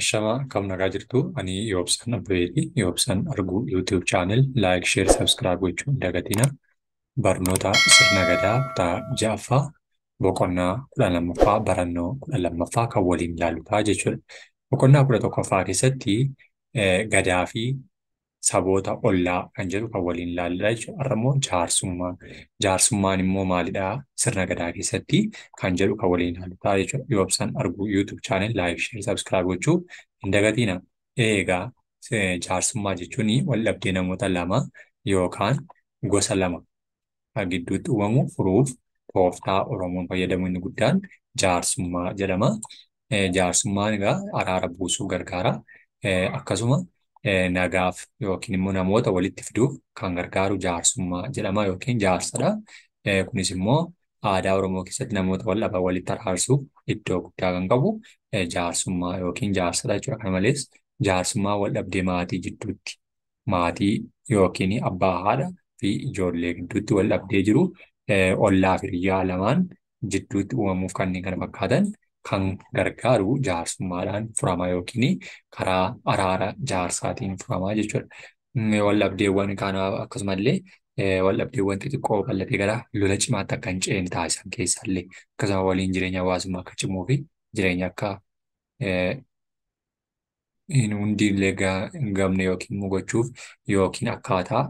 Ashamaa akkam nagaa jirtu ani Yoobsan Abbeeti. Yoobsan arguu YouTube channel like, share, subscribe gochuun dagatina. Barnoota sirna gadaa kutaa ja'affaa boqonnaa kudha lammaffaa barannoo kudha lammaffaa kan waliin ilaalutaa jechuudha. Boqonnaa kudha tokkoffaa keessatti eh, gadaa fi saboota ollaa kan jedhu kan waliin ilaalludha jechuudha. Har'a immoo jaarsummaa. Jaarsummaan immoo maalidhaa? Sirna gadaa keessatti kan jedhu kan waliin ilaallutaa jechuudha. Yoobsan arguu YouTube channel like, share, subscribe gochuu hin dagatina. Eegaa jaarsummaa jechuun waldhabdee namoota lama yookaan gosa lama gidduutti uumamu furuuf tooftaa Oromoon fayyadamu inni guddaan jaarsummaa jedhama. Eh, Jaarsummaan egaa araara buusuu gargaara. Eh, Akkasuma nagaaf yookiin immoo namoota walitti fiduuf kan gargaaru jaarsummaa jedhama yookiin jaarsadha. Kunis immoo aadaa Oromoo keessatti namoota wal dhaban walitti araarsuuf iddoo guddaa kan qabu jaarsummaa yookiin jaarsadha jechuudha. Kana malees jaarsummaa wal dhabdee maatii gidduutti maatii yookiin abbaa haadha fi ijoollee gidduutti wal dhabdee jiru ollaa fi hiriyaa lamaan jidduutti uumamuuf kanneen kana fakkaatan kan gargaaru jaarsummaadhaan furama yookiin karaa araara jaarsaatiin furamaa jechuudha. Waldhabdeewwan kanaa akkasumallee waldhabdeewwan xixiqqoo bal'atee gara lola cimaatti akka hin ceene taasisan keessallee akkasuma waliin jireenya hawaasummaa akka cimuu fi jireenya akka ga- hin gamne yookiin immoo gochuuf yookiin akkaataa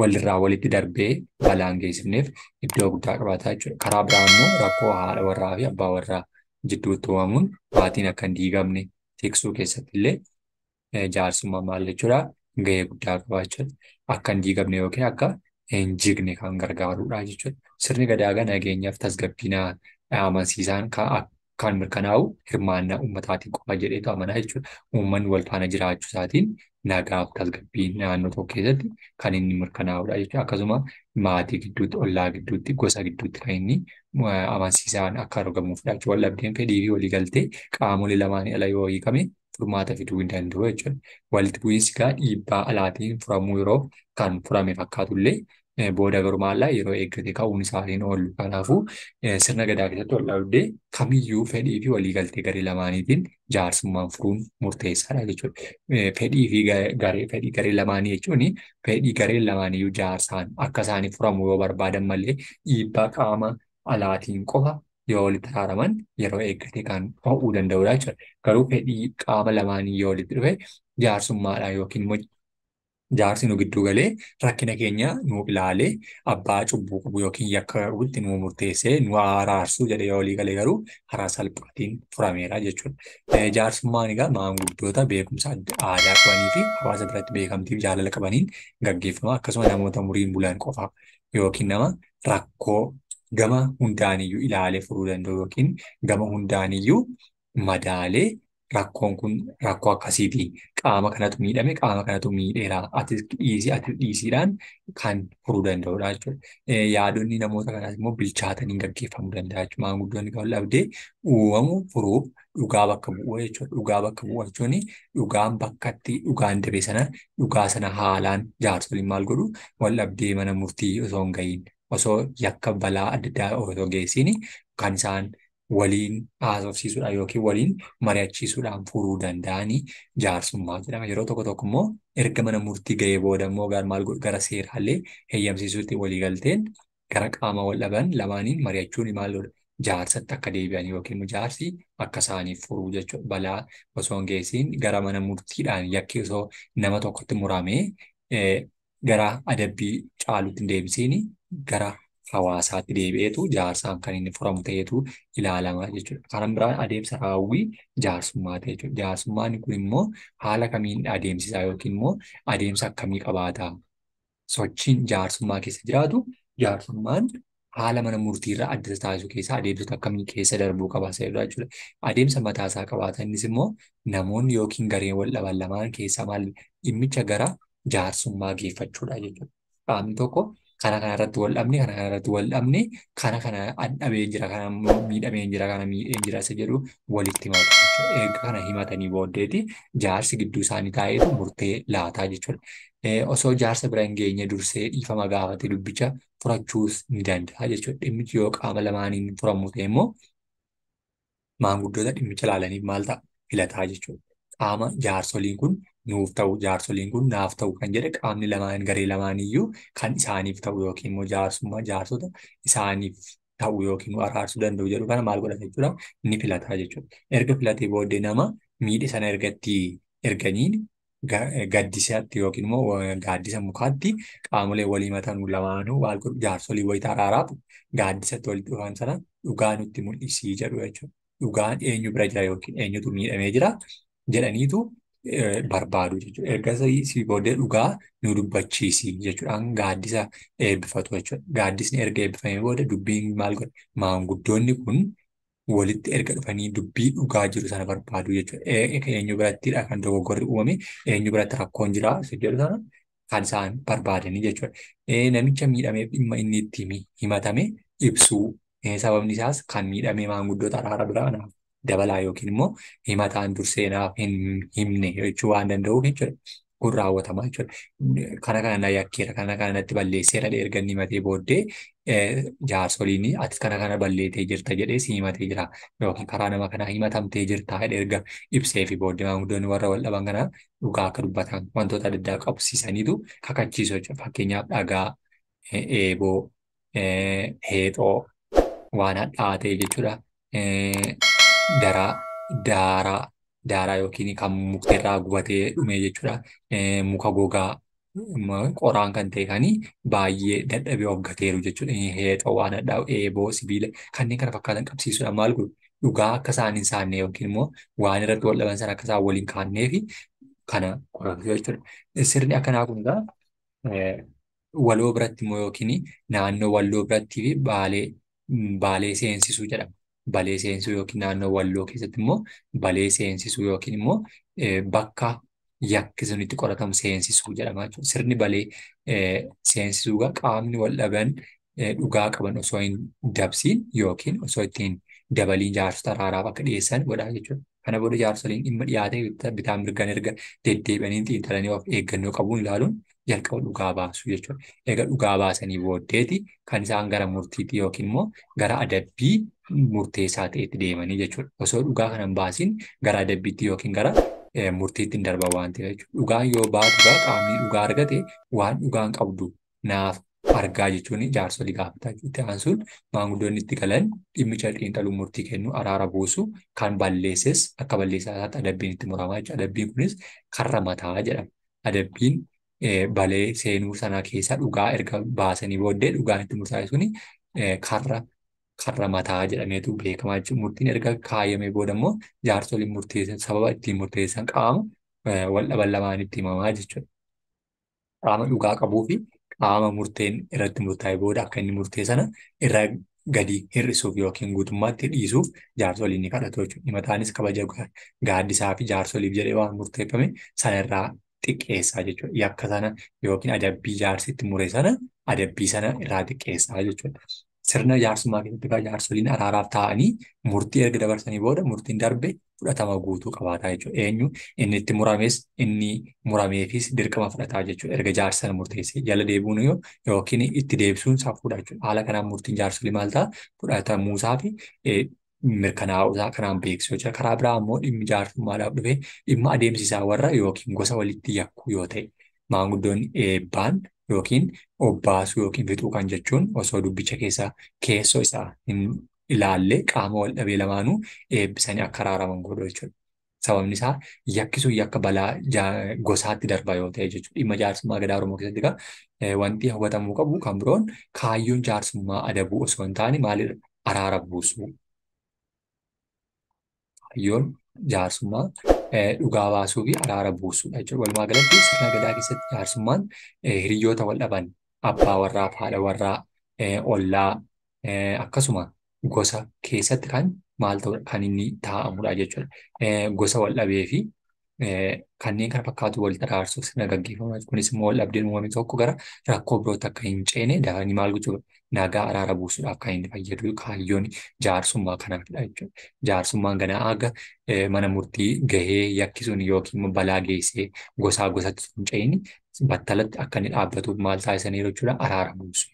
walirraa walitti darbee balaan geessifneef iddoo guddaa qabaata jechuudha. Karaa biraa immoo rakkoo haadha warraa fi abbaa warraa jidduutti uumamuun maatiin akka hin diigamne tiksuu keessatti illee eh, jaarsummaan maal jechuudha gahee guddaa qaba jechuudha. Akka hin diigamne yookiin akka hin jigne kan gargaarudha jechuudha. Sirni gadaa nageenyaaf tasgabbiinaa amansiisaan kan kan mirkanaa'u hirmaannaa uummataatiin qofa jedheetu amanaa jechuudha. Uummanni wal faana jiraachuu isaatiin nagaaf tasgabbii naannoo tokko keessatti kan inni mirkanaa'udha jechuudha. Akkasuma maatii gidduutti, ollaa gidduutti, gosa gidduutti kan inni eh, amansiisaan akka argamuufidha jechuudha. Waldhabdeen fedhii fi waliigaltee qaamolee lamaanii ala yoo hiikame furmaata fiduu hin danda'u jechuudha. Walitti bu'iinsi dhiibbaa alaatiin furamuu yeroo kan furame fakkaatullee eh, booda garuu maallaa yeroo eeggate ka'uun isaatiin oolu. Kanaafuu eh, sirna gadaa keessatti wal dhabdee kamiyyuu fedhii fi waliigaltee garee lamaaniitiin jaarsummaan furuun murteessaadha jechuudha. Eh, Fedhii fi ga- garee lamaanii jechuun fedhii garee lamaaniyyuu jaarsaan akka isaaniif furamu yoo barbaadan malee dhiibbaa qaama alaatiin qofa yoo walitti araaraman yeroo eeggate kan ho'uu danda'udha jechuudha. Garuu fedhii qaama lamaanii yoo walitti dhufe jaarsummaadhaan yookiin immoo jaarsi nu gidduu galee rakkina keenya nu ilaalee abbaa cubbuu qabu yookiin yakka qabutti nu murteessee nu araarsuu jedhee yoo walii galee garuu karaa salphaatiin furameera jechuudha. Eh, Jaarsummaan egaa maanguddoota beekumsa aadaa qabanii fi hawaasa biratti beekamtii fi jaalala qabaniin gaggeeffama. Akkasuma namoota umuriin bulan qofa yookiin nama rakkoo gama hundaaniyyuu ilaalee furuu danda'u yookiin gama hundaaniyyuu madaalee rakkoon kun rakkoo akkasiiti. Qaama kanatu miidhame, qaama kanatu miidheera. Ati dhiisii, ati dhiisiidhaan kan furuu danda'udha jechuudha. Yaadonni namoota kanaas immoo bilchaatanii gaggeeffamuu danda'a jechuudha. Maanguddoonni kan wal-dhabdee uumamu furuuf dhugaa bakka bu'uu jechuudha. Dhugaa bakka bu'uu jechuun dhugaan bakkatti dhugaan dabe sana dhugaa sana haalaan jaarsoliin maal godhu wal-dhabdee mana murtii osoo hin gahiin osoo yakka balaa adda addaa osoo geessiin kan isaan waliin haasofsiisuudhaan yookiin waliin mari'achiisuudhaan furuu danda'anii jaarsummaa jedhama. Yeroo tokko tokko immoo erga mana murtii gahee booda immoo gara seeraallee heeyyamsiisuutti waliigalteen gara qaama wal dhaban lamaaniin mari'achuun maal godha jaarsatti akka deebi'an yookiin jaarsi akka isaaniif furuu jechuudha. Balaa osoo hin geessiin gara mana murtiidhaan yakki osoo nama tokkotti muramee eh, gara adabbii caalutti hin deebisiin gara hawaasaatti deebi'eetu jaarsaan kan inni furamu ta'eetu ilaalama jechuudha. Karan biraan adeemsa raawwii jaarsummaa ta'e jechuudha. Jaarsummaan kun immoo haala kamiin adeemsisaa yookiin immoo adeemsa akkamii qabaata? Sochiin jaarsummaa keessa jiraatu jaarsummaan haala mana murtiirraa adda isa taasisu keessaa adeemsota akkamii keessa darbuu qaba isa jedhudha jechuudha. Adeemsa mataa isaa qabaata. Innis immoo namoonni yookiin gareen wal dhaban lamaan keessaa maal dhimmicha gara jaarsummaa geeffachuudha jechuudha. Qaamni tokko kana kana irratti wal dhabne kana kana irratti wal dhabne kana kana dhabee jira kana miidhamee jira kana miidhee jira isa jedhu walitti himatu jechuudha. Egaa kana himatanii booddeeti jaarsi gidduu isaanii taa'eetu murtee laataa jechuudha. Osoo jaarsa bira hin geenye dursee dhiifama gaafate dubbicha furachuus ni danda'a jechuudha. Dhimmichi yoo qaama lamaaniin furamu ta'e immoo maanguddoota dhimmicha ilaalaniif maal ta'a? filataa jechuudha. Qaama jaarsoliin kun nuuf ta'u jaarsoliin kun naaf ta'u kan jedhe qaamni lamaan garee lamaaniyyuu kan isaaniif ta'u yookiin immoo jaarsummaa jaarsota isaaniif ta'u yookiin araarsuu danda'u jedhu kana maal godhata jechuudha ni filataa jechuudha. Erga filatee booddee nama miidhe sana ergatti erganiin gaddisatti yookiin immoo gaaddisa mukaatti qaamolee walii matanuu lamaanuu maal godhu jaarsolii wayita araaraaf gaaddisatti walitti dhufan sana dhugaa nutti mul'isii jedhu jechuudha. Dhugaan eenyu bira jira yookiin eenyutu miidhamee jira jedhaniitu barbaadu jechuudha. Ergasii booddee dhugaa nu dubbachiisi jechuudhaan gaaddisa eebbifatu jechuudha. Gaaddisni erga eebbifamee booda dubbiin maal godha? Maanguddoonni kun walitti erga dhufanii dubbii dhugaa jiru sana barbaadu jechuudha. Eenyu birattidha kan dogoggorri uumame eenyu biratti rakkoon jira jedhu sana kan isaan barbaadanii jechuudha. Namicha miidhameef dhimma inni itti himatame ibsuu sababni isaas kan miidhamee maanguddoota araara biraa naaf dabalaa yookiin immoo himataan dursee naaf hin himne jechuu waan danda'uuf jechuudha. Kun raawwatama jechuudha. Kana kana na yakkeera kana kana natti balleesseera erga inni himatee booddee jaarsoliin ati kana kana balleessitee jirta jedhee si himatee jira yookiin karaa nama kanaa himatamtee jirta erga ibsee fi booddee maanguddoonni warra wal dhaban kana dhugaa akka dubbatan wantoota adda addaa qabsiisaniitu kakachiisu jechuudha. Fakkeenyaaf dhagaa, eeboo, heexoo waan hadhaatee jechuudha. Daraa, daaraa, daaraa yookiin kan mukteerraa gubatee dhume jechuudha. Muka gogaa qoraan kan ta'e kan baay'ee dadhabee hoggateeru jechuudha. Heexoo waan hadhaa'u, eeboo, sibiila kanneen kana fakkaatan qabsiisuudhaan maal godhu dhugaa akka isaan hin saanne yookiin immoo waan irratti wal dhaban sana akka isaan waliin kaannee fi kana qoratu jechuudha. Sirni akkanaa kun egaa waloo biratti immoo yookiin naannoo walloo biratti fi baalee baalee seensisuu jedhama. Balee seensisuu yookiin naannoo walloo keessatti immoo balee seensisuu yookiin immoo bakka yakki sun itti qoratamu seensisuu jedhama jechuudha. Sirni balee seensisuu qaamni wal dhaban dhugaa qaban osoo hin dabsiin yookiin osoo ittiin dabaliin jaarsota araaraaf akka dhiyeessan godhaa jechuudha. Kana booda jaarsoliin dhimma dhiyaatee bitaa mirgaan erga deddeebi'anii xiinxalanii of eeggannoo qabuun ilaaluun jalqaba dhugaa baasu jechuudha. Egaa dhugaa baasanii booddeeti kan isaan gara murtiitti yookiin immoo gara adabbii murteessaa ta'etti deemanii jechuudha. Osoo dhugaa kana hin baasiin gara adabbiitti yookiin gara murtiitti hin darban waan ta'eef jechuudha. Dhugaan yoo baatu qaamni dhugaa argate waan dhugaan qabdu naaf argaa jechuun jaarsolii gaafata. Itti aansuun maanguddoonni itti galan dhimmicha xiinxaluu murtii kennu araara buusu kan balleesses akka balleessaa isaatti adabbiin itti muramaa jechuudha. Adabbiin kunis karra mataa jedhama. Adabbiin balee seenuu sana keessa dhugaa erga baasanii booddee dhugaan itti murtaa'e suni karra karra mataa jedhameetu beekamaa jechuudha. Murtiin erga kaayamee booda immoo jaarsoliin murteessan sababa ittiin murteessan qaama wal dhaban lamaan itti himamaa jechuudha. Qaama dhugaa qabuu fi qaama murteen irratti murtaa'e booda akka inni murtee sana irra gadi hir'isuuf yookiin guutummaatti dhiisuuf jaarsoliin ni kadhatu jechuudha. Himataanis kabaja gaaddisaa fi jaarsoliif jedhee waan murteeffame sanarraa xiqqeessaa jechuudha. Yakka sana yookiin adabbii jaarsitti mure sana adabbii sana irraa xiqqeessaa jechuudha. Sirna jaarsummaa keessatti jaarsoliin araaraaf taa'anii murtii erga dabarsanii booda murtiin darbe fudhatama guutuu qabaataa jechuudha. Eenyu inni itti murames inni murameefis dirqama fudhataa jechuudha. Erga jaarsi sana murteessee jala deebi'uun yoo yookiin itti deebisuun safuudha jechuudha. Haala kanaan murtiin jaarsolii maal ta'a fudhatamuusaa fi mirkanaa'uusaa kanaan beeksisuu jechuudha. Karaa biraa immoo dhimmi jaarsummaadhaaf dhufee dhimma adeemsisaa warra yookiin gosa walitti yakku yoo ta'e maanguddoonni eebbaan yookiin obbaasuu yookiin fixuu kan jechuun osoo dubbicha keessaa keessoo isaa hin ilaallee qaama wal dhabee lamaanuu eebbisanii akka araaraman godhu jechuudha. Sababni isaa yakki sun yakka balaa gosaatti darba yoo ta'e jechuudha. Dhimma jaarsummaa gadaa Oromoo keessatti egaa wanti hubatamuu qabu kan biroon kaayyoon jaarsummaa adabuu osoo hin taane maalidha? Araara buusuu. Kaayyoon jaarsummaa dhugaa baasuu fi araara buusuudha jechuudha. Walumaa galatti sirna gadaa keessatti jaarsummaan hiriyoota wal dhaban abbaa warraa, haadha warraa, ollaa akkasuma gosa keessatti kan maal ta'udha kan inni taa'amudha jechuudha. Gosa wal dhabee fi kanneen kana fakkaatu walitti araarsuuf sirna gaggeeffama. Kunis immoo wal dhabdeen uumame tokko gara rakkoo birootti akka hin ceene dafanii maal gochuu nagaa araara buusuudhaaf kan inni fayyadu kaayyoon jaarsummaa kanaafidha jechuudha. Jaarsummaan ganaa aga mana murtii gahee yakki sun yookiin balaa geessee gosaa gosatti hin ceene battalatti akka inni dhaabbatuuf maal taasisaniiru jechuudha araara buusu.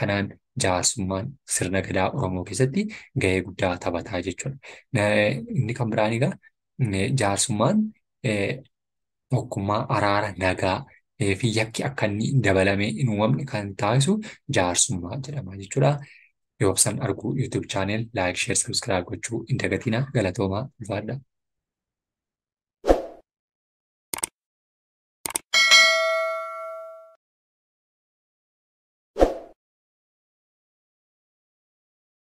Kanaan jaarsummaan sirna gadaa Oromoo keessatti gahee guddaa taphataa jechuudha. Inni kan biraan egaa jaarsummaan tokkummaa, araara, nagaa fi yakki akka inni dabalamee hin uumamne kan taasisu jaarsummaa jedhama jechuudha. Yoo obsan arguu YouTube channel like, share, subscribe gochuu hin dagatinaa galatoomaa ulfaadha.